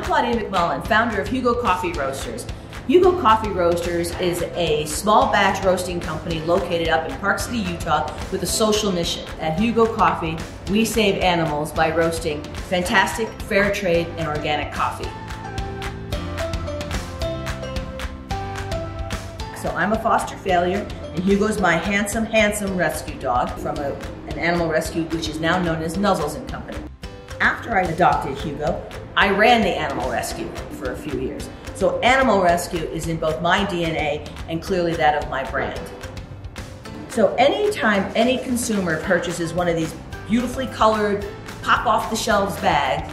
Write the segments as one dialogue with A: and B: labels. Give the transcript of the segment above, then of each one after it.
A: I'm Claudia McMullin, founder of Hugo Coffee Roasters. Hugo Coffee Roasters is a small batch roasting company located up in Park City, Utah with a social mission. At Hugo Coffee, we save animals by roasting fantastic, fair trade, and organic coffee. So I'm a foster failure, and Hugo's my handsome, handsome rescue dog from a, an animal rescue which is now known as Nuzzles and Company. After I adopted Hugo, I ran the animal rescue for a few years. So animal rescue is in both my DNA and clearly that of my brand. So anytime any consumer purchases one of these beautifully colored, pop off the shelves bags,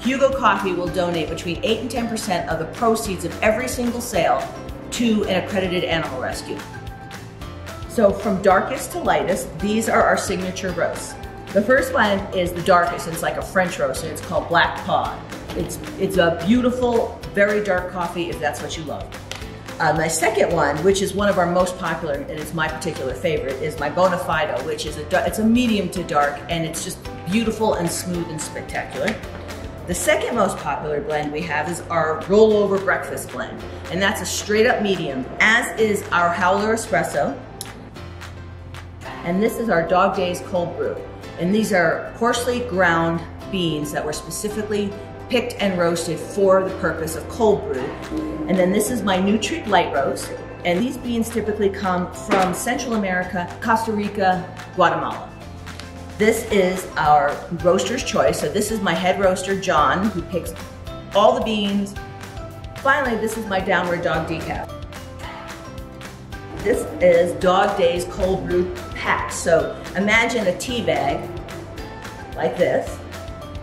A: Hugo Coffee will donate between 8 and 10% of the proceeds of every single sale to an accredited animal rescue. So from darkest to lightest, these are our signature roasts. The first one is the darkest. It's like a French roast, and it's called Black Pod. It's, it's a beautiful, very dark coffee if that's what you love. Uh, my second one, which is one of our most popular, and it's my particular favorite, is my Bonafido, which is a it's a medium to dark, and it's just beautiful and smooth and spectacular. The second most popular blend we have is our rollover breakfast blend, and that's a straight up medium, as is our Howler Espresso, and this is our Dog Daze Cold Brew. And these are coarsely ground beans that were specifically picked and roasted for the purpose of cold brew. And then this is my Nutri Light Roast. And these beans typically come from Central America, Costa Rica, Guatemala. This is our roaster's choice. So this is my head roaster, John, who picks all the beans. Finally, this is my downward dog decaf. This is Dog Daze Cold Brew Pack. So imagine a tea bag like this,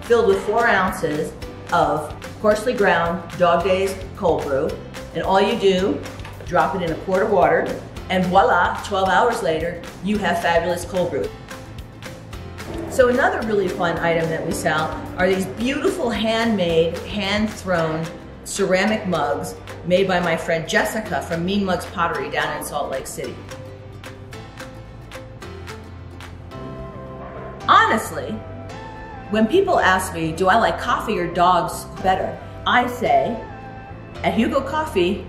A: filled with four ounces of coarsely ground Dog Daze Cold Brew. And all you do, drop it in a quart of water, and voila, 12 hours later, you have fabulous cold brew. So another really fun item that we sell are these beautiful handmade, hand-thrown ceramic mugs made by my friend Jessica from Mean Mugs Pottery down in Salt Lake City. Honestly, when people ask me, do I like coffee or dogs better? I say, at Hugo Coffee,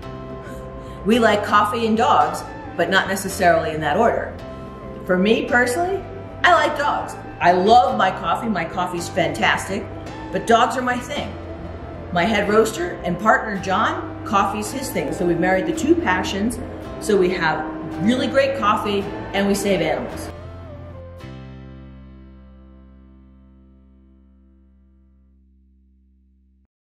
A: we like coffee and dogs, but not necessarily in that order. For me personally, I like dogs. I love my coffee, my coffee's fantastic, but dogs are my thing. My head roaster and partner, John, coffee's his thing. So we've married the two passions. So we have really great coffee and we save animals.